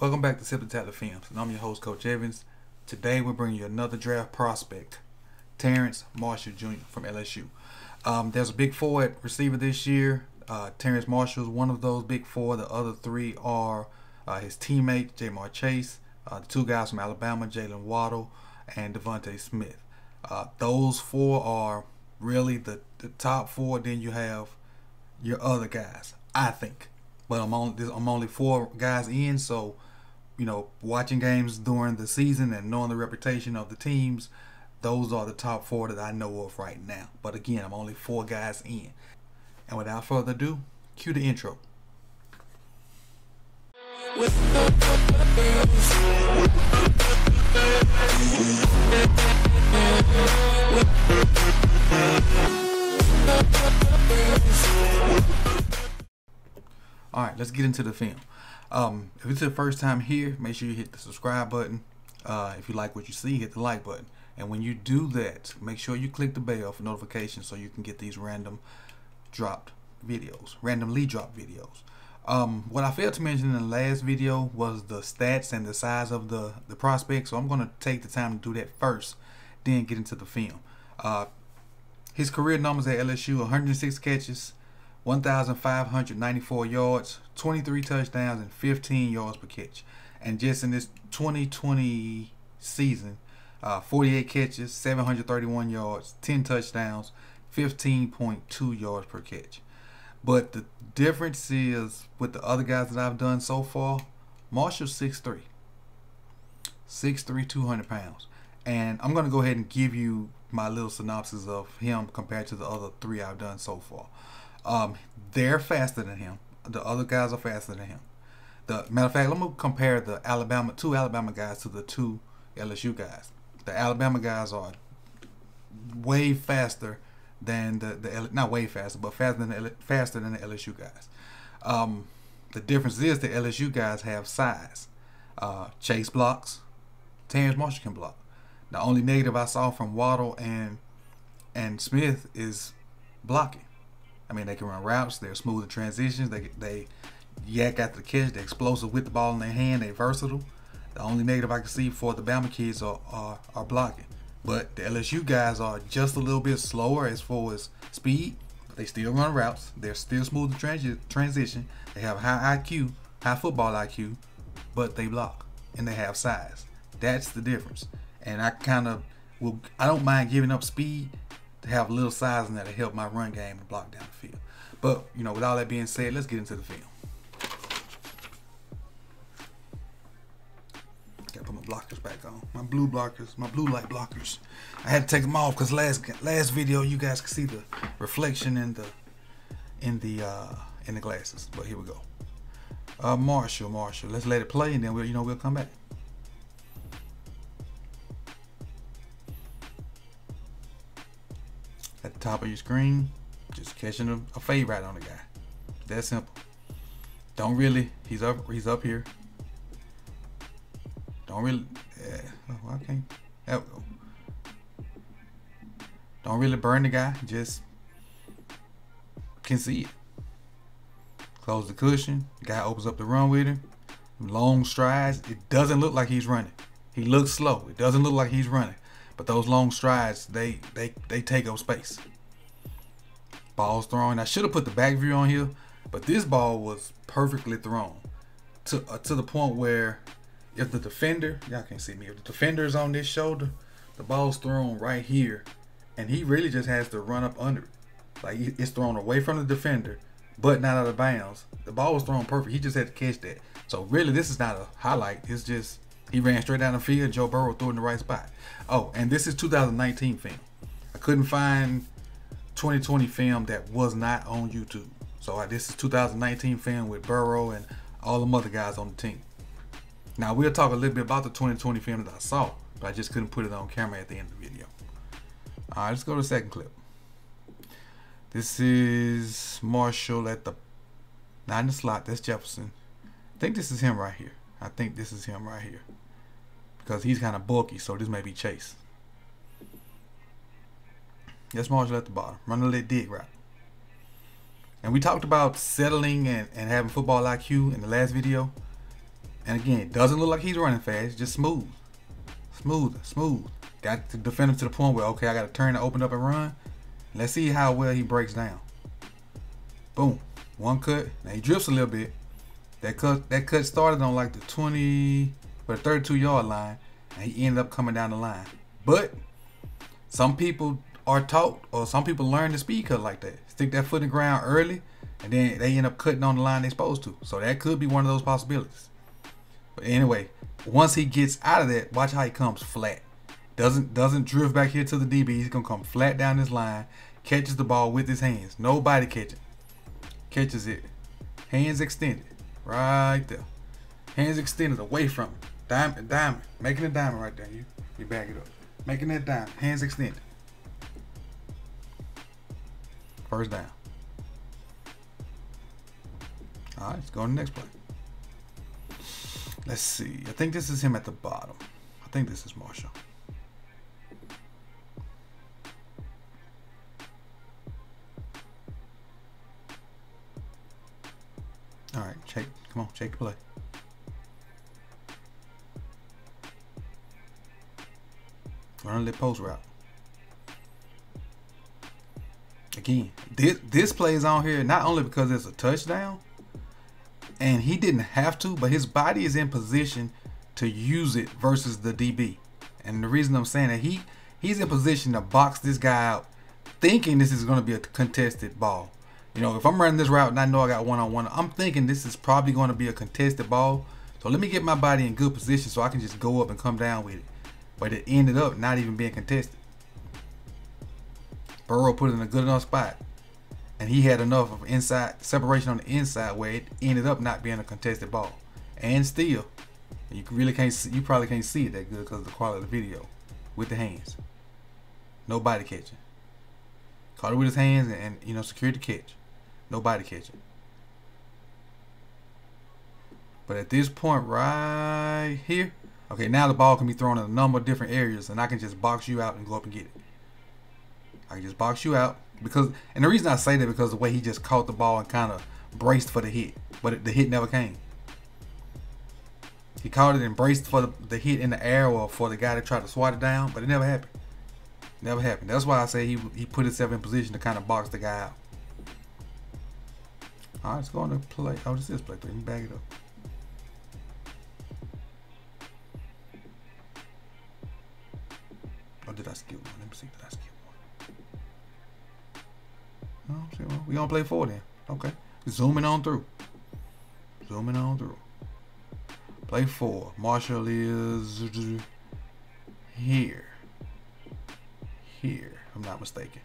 Welcome back to Sip2Tally Films, and I'm your host, Coach Evans. Today we're bringing you another draft prospect, Terrace Marshall Jr. from LSU. Um, there's a big four at receiver this year. Uh, Terrace Marshall is one of those big four. The other three are uh, his teammate, Ja'Marr Chase, uh, the two guys from Alabama, Jaylen Waddle, and DeVonta Smith. Uh, those four are really the, the top four. Then you have your other guys, I think. But I'm only I'm only four guys in, so you know, watching games during the season and knowing the reputation of the teams, those are the top four that I know of right now. But again, I'm only four guys in. And without further ado, cue the intro. All right, let's get into the film. Um, if it's your first time here, make sure you hit the subscribe button. Uh, if you like what you see, hit the like button. And when you do that, make sure you click the bell for notifications so you can get these random dropped videos, randomly dropped videos. Um, what I failed to mention in the last video was the stats and the size of the, the prospect. So I'm going to take the time to do that first, then get into the film. Uh, his career numbers at LSU, 106 catches, 1,594 yards, 23 touchdowns, and 15 yards per catch. And just in this 2020 season, uh, 48 catches, 731 yards, 10 touchdowns, 15.2 yards per catch. But the difference is with the other guys that I've done so far, Marshall's 6'3". 6'3", 200 pounds. And I'm going to go ahead and give you my little synopsis of him compared to the other three I've done so far. Um, they're faster than him. The other guys are faster than him. The matter of fact, let me compare the Alabama two Alabama guys to the two LSU guys. The Alabama guys are way faster than the the not way faster, but faster than the, faster than the LSU guys. Um, the difference is the LSU guys have size. Uh, Chase blocks, Terrace Marshall can block. The only negative I saw from Waddle and and Smith is blocking. I mean, they can run routes. They're smooth in transitions. They they yak after the catch. They're explosive with the ball in their hand. They're versatile. The only negative I can see for the Bama kids are, are, are blocking. But the LSU guys are just a little bit slower as far as speed. They still run routes. They're still smooth in transi transition. They have high IQ, high football IQ, but they block and they have size. That's the difference. And I kind of will. I don't mind giving up speed to have a little size in there to help my run game and block down the field. But, you know, with all that being said, let's get into the film. Gotta put my blockers back on. My blue blockers, my blue light blockers. I had to take them off because last last video you guys could see the reflection in the in the uh in the glasses. But here we go. Uh Marshall, Marshall. Let's let it play and then we'll you know we'll come back. Top of your screen, just catching a, a fade right on the guy. That simple. Don't really. He's up. He's up here. Don't really. Well, oh, I can't. Don't really burn the guy. Just can see it. Close the cushion. Guy opens up the run with him. Long strides. It doesn't look like he's running. He looks slow. It doesn't look like he's running. But those long strides, they they they take up space. Balls thrown. I should have put the back view on here, but this ball was perfectly thrown to uh, to the point where if the defender, y'all can't see me, if the defender is on this shoulder, the ball's thrown right here, and he really just has to run up under it. Like it's thrown away from the defender, but not out of bounds. The ball was thrown perfect. He just had to catch that. So really, this is not a highlight. It's just he ran straight down the field. Joe Burrow threw it in the right spot. Oh, and this is 2019 film. I couldn't find 2020 film that was not on YouTube. So uh, this is 2019 film with Burrow and all the other guys on the team. Now we'll talk a little bit about the 2020 film that I saw, but I just couldn't put it on camera at the end of the video. All right, let's go to the second clip. This is Marshall at the, not in the slot, that's Jefferson. I think this is him right here. I think this is him right here because he's kind of bulky, so this may be Chase. That's Marshall at the bottom. Run a little dig route. And we talked about settling and, and having football IQ in the last video. And again, it doesn't look like he's running fast, just smooth. Smooth, smooth. Got to defend him to the point where, okay, I got to turn to open up and run. Let's see how well he breaks down. Boom. One cut. Now he drifts a little bit. That cut that cut started on like the 20 or 32 yard line. And he ended up coming down the line. But some people are taught or some people learn to speed cut like that. Stick that foot in the ground early and then they end up cutting on the line they're supposed to. So that could be one of those possibilities. But anyway, once he gets out of that, watch how he comes flat. Doesn't doesn't drift back here to the DB. He's gonna come flat down this line, catches the ball with his hands. Nobody catching. Catches it. Hands extended. Right there. Hands extended away from him. Diamond, diamond. Making a diamond right there. You you back it up. Making that diamond. Hands extended. First down. All right, let's go on the next play. Let's see. I think this is him at the bottom. I think this is Marshall. All right, check. Come on, check the play. Run the post route. Again, this this play is on here not only because it's a touchdown, and he didn't have to, but his body is in position to use it versus the DB. And the reason I'm saying that he he's in position to box this guy out, thinking this is going to be a contested ball. You know, if I'm running this route and I know I got one on one, I'm thinking this is probably going to be a contested ball. So let me get my body in good position so I can just go up and come down with it. But it ended up not even being contested. Burrow put it in a good enough spot and he had enough of inside separation on the inside where it ended up not being a contested ball. And still, you really can't see, you probably can't see it that good because of the quality of the video with the hands. Nobody catching. Caught it with his hands and, and you know secured the catch. Nobody catching. But at this point right here, okay, now the ball can be thrown in a number of different areas and I can just box you out and go up and get it. I can just box you out, because and the reason I say that because the way he just caught the ball and kind of braced for the hit, but the hit never came. He caught it and braced for the, the hit in the air or for the guy to try to swat it down, but it never happened. Never happened. That's why I say he he put himself in position to kind of box the guy out. All right, let's go to play. Oh, this is play three. Let me back it up. Gonna play four then. Okay. Zooming on through. Zooming on through. Play four. Marshall is here. Here. I'm not mistaken.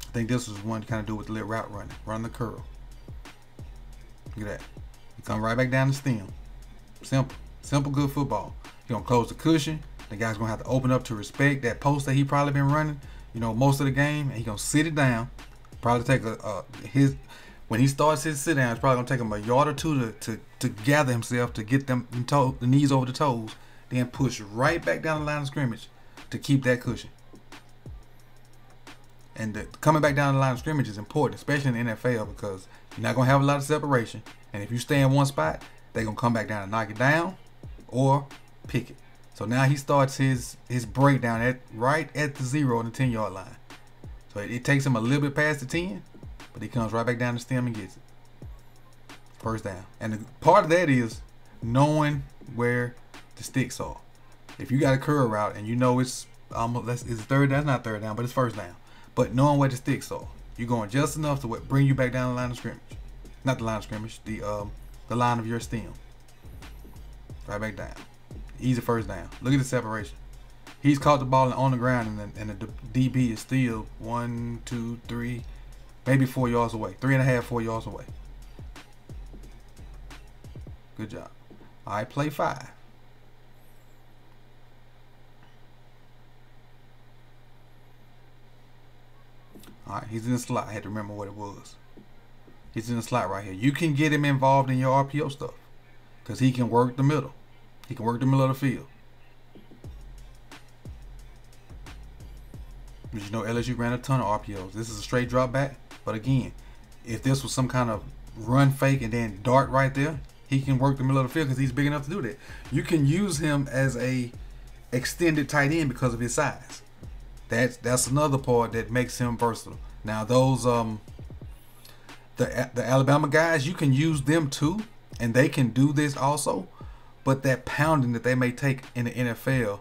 I think this was one to kind of do with the little route running. Run the curl. Look at that. You come right back down the stem. Simple. Simple good football. You're gonna close the cushion. The guy's gonna have to open up to respect that post that he probably been running, you know, most of the game, and he gonna sit it down. Probably take a, his when he starts his sit down, it's probably gonna take him a yard or two to to, to gather himself to get them the knees over the toes, then push right back down the line of scrimmage to keep that cushion. And the, coming back down the line of scrimmage is important, especially in the NFL, because you're not gonna have a lot of separation. And if you stay in one spot, they're gonna come back down and knock it down or pick it. So now he starts his his breakdown at right at the zero on the 10 yard line. So it, it, takes him a little bit past the 10, but he comes right back down the stem and gets it. First down. And the, part of that is knowing where the sticks are. If you got a curl route and you know it's almost it's third down, not third down, but it's first down. But knowing where the sticks are, you're going just enough to bring you back down the line of scrimmage. Not the line of scrimmage, the um the line of your stem. Right back down. Easy first down. Look at the separation. He's caught the ball on the ground, and the, and the DB is still one, two, three, maybe four yards away. Three and a half, four yards away. Good job. Right, play five. All right, he's in the slot. I had to remember what it was. He's in the slot right here. You can get him involved in your RPO stuff because he can work the middle. He can work the middle of the field. But you know LSU ran a ton of RPOs. This is a straight drop back, but again, if this was some kind of run fake and then dart right there, he can work the middle of the field because he's big enough to do that. You can use him as a extended tight end because of his size. That's that's another part that makes him versatile. Now those um the the Alabama guys, you can use them too, and they can do this also. But that pounding that they may take in the NFL,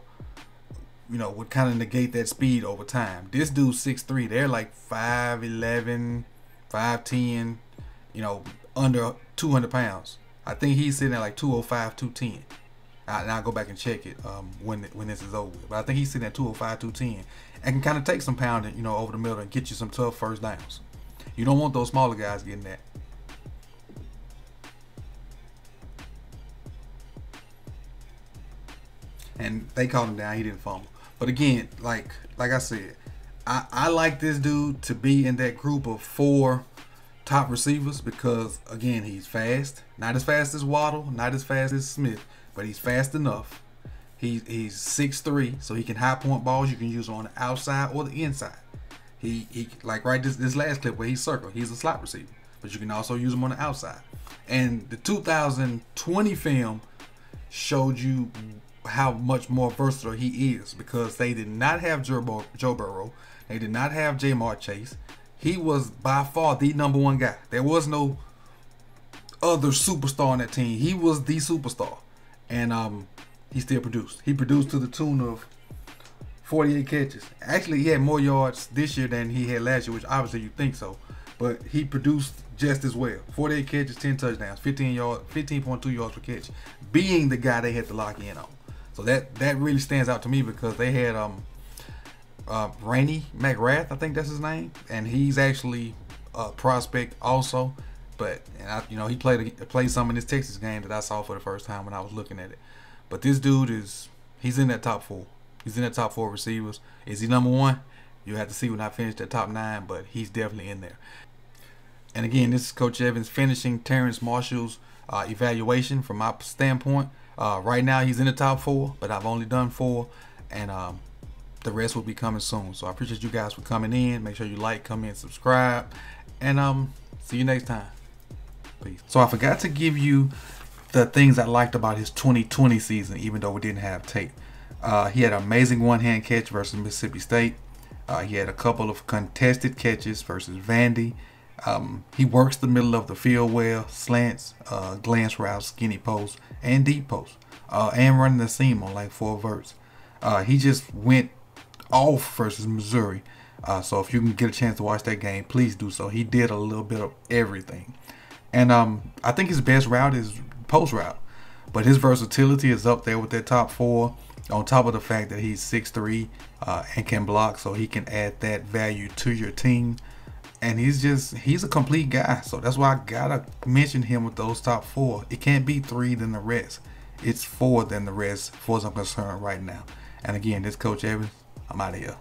you know, would kind of negate that speed over time. This dude's 6'3", they're like 5'11", 5'10", you know, under 200 pounds. I think he's sitting at like 205, 210. I, and I'll go back and check it um, when when this is over. But I think he's sitting at 205, 210, and can kind of take some pounding, you know, over the middle and get you some tough first downs. You don't want those smaller guys getting that. And they called him down. He didn't fumble. But again, like like I said, I, I like this dude to be in that group of four top receivers because again he's fast. Not as fast as Waddle, not as fast as Smith, but he's fast enough. He, he's 6'3", so he can high point balls. You can use on the outside or the inside. He, he like right this, this last clip where he circled, he's a slot receiver. But you can also use him on the outside. And the 2020 film showed you how much more versatile he is because they did not have Joe, Joe Burrow. They did not have Ja'Marr Chase. He was by far the number one guy. There was no other superstar on that team. He was the superstar. And um, he still produced. He produced to the tune of 48 catches. Actually, he had more yards this year than he had last year, which obviously you think so. But he produced just as well. 48 catches, 10 touchdowns, 15 yard, 15.2 yards per catch, being the guy they had to lock in on. So that that really stands out to me because they had um uh Racey McMath, I think that's his name, and he's actually a prospect also. But and I, you know, he played played some in this Texas game that I saw for the first time when I was looking at it. But this dude is he's in that top four. He's in the top four receivers. Is he number one? You have to see when I finish the top nine, but he's definitely in there. And again, this is Coach Evans finishing Terrace Marshall's uh, evaluation from my standpoint. Uh, right now, he's in the top four, but I've only done four, and um, the rest will be coming soon. So I appreciate you guys for coming in. Make sure you like, comment, subscribe, and um, see you next time. Peace. So I forgot to give you the things I liked about his 2020 season, even though we didn't have tape. Uh, he had an amazing one-hand catch versus Mississippi State. Uh, he had a couple of contested catches versus Vandy. Um, he works the middle of the field well, slants, uh, glance routes, skinny posts, and deep posts, uh, and running the seam on like four verts. Uh, he just went off versus Missouri. Uh, so if you can get a chance to watch that game, please do so. He did a little bit of everything. And um, I think his best route is post route. But his versatility is up there with that top four. On top of the fact that he's 6'3 uh, and can block, so he can add that value to your team and he's just he's a complete guy. So that's why i gotta mention him with those top four. It can't be three than the rest. It's four than the rest as far as i'm concerned right now. And again this coach evans i'm out of here.